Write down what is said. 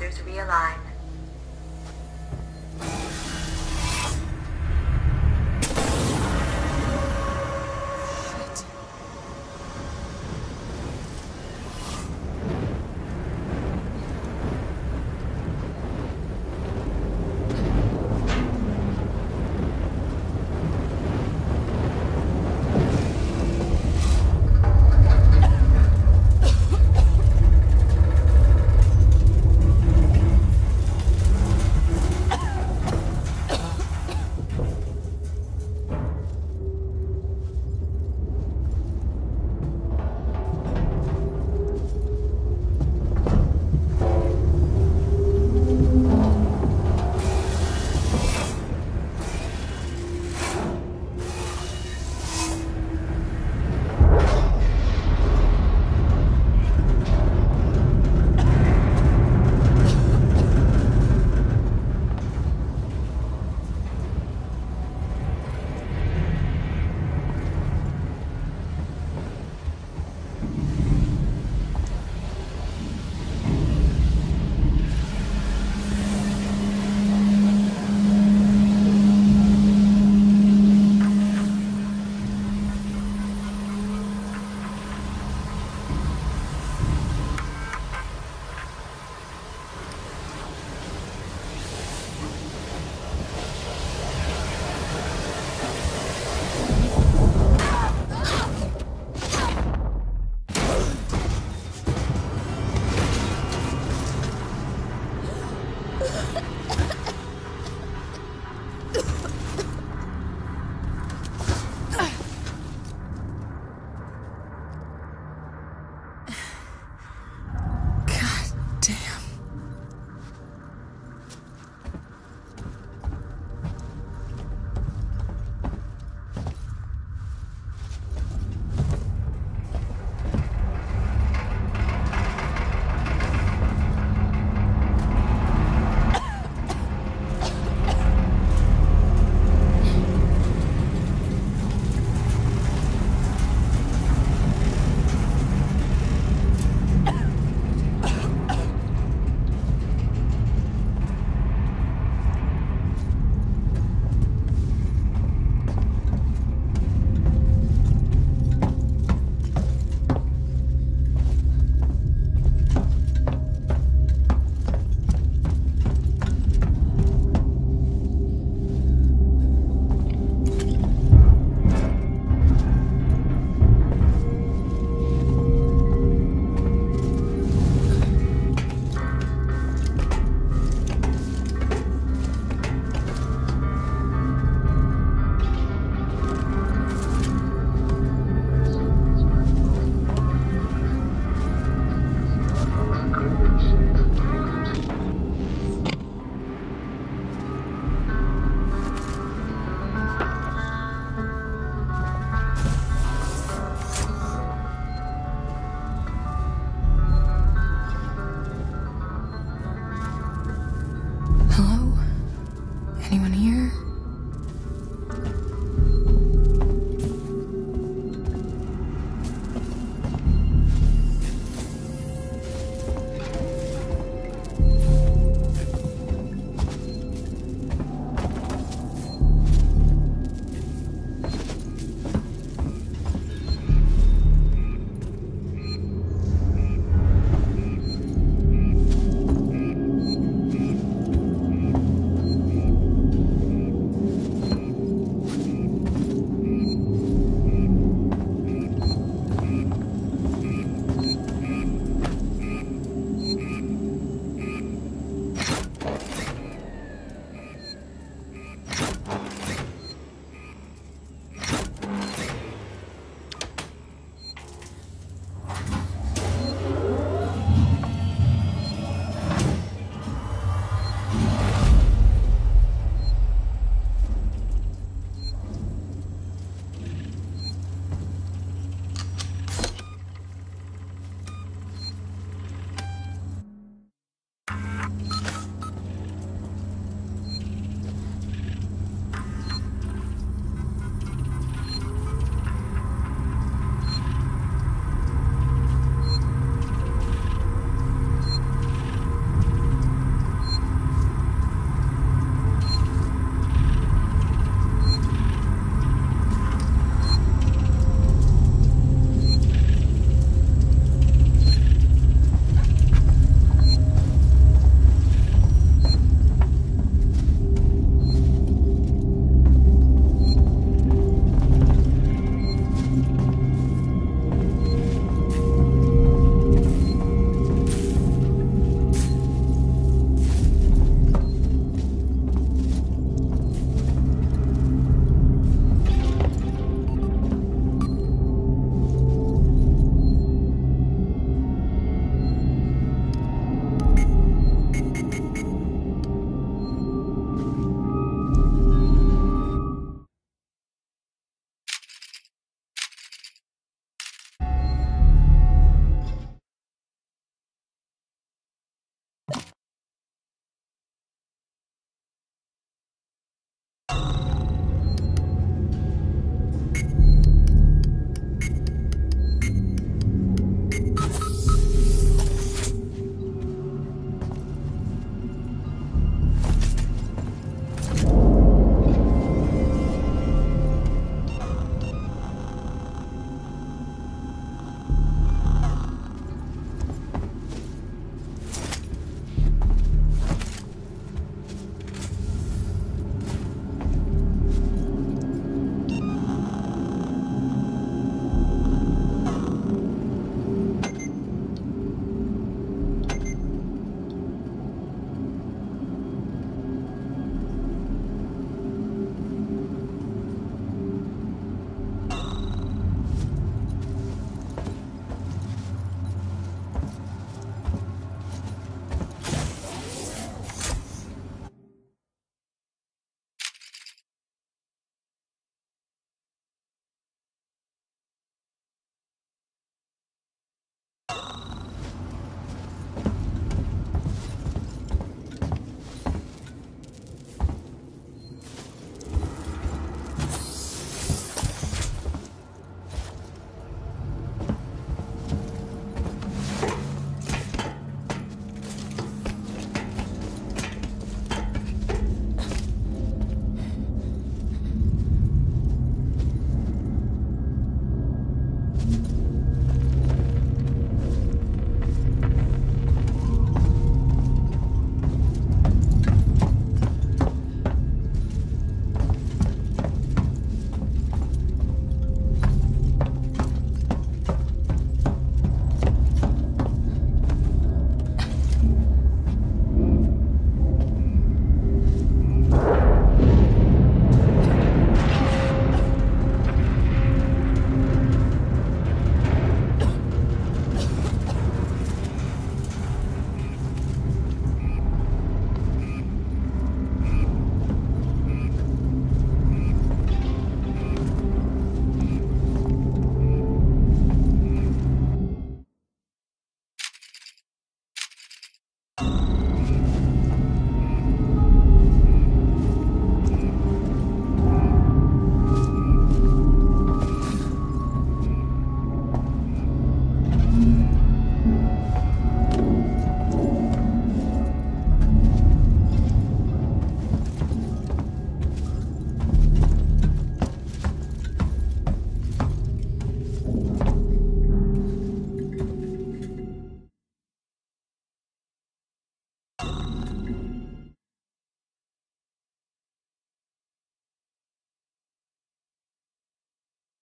stabilizers realign.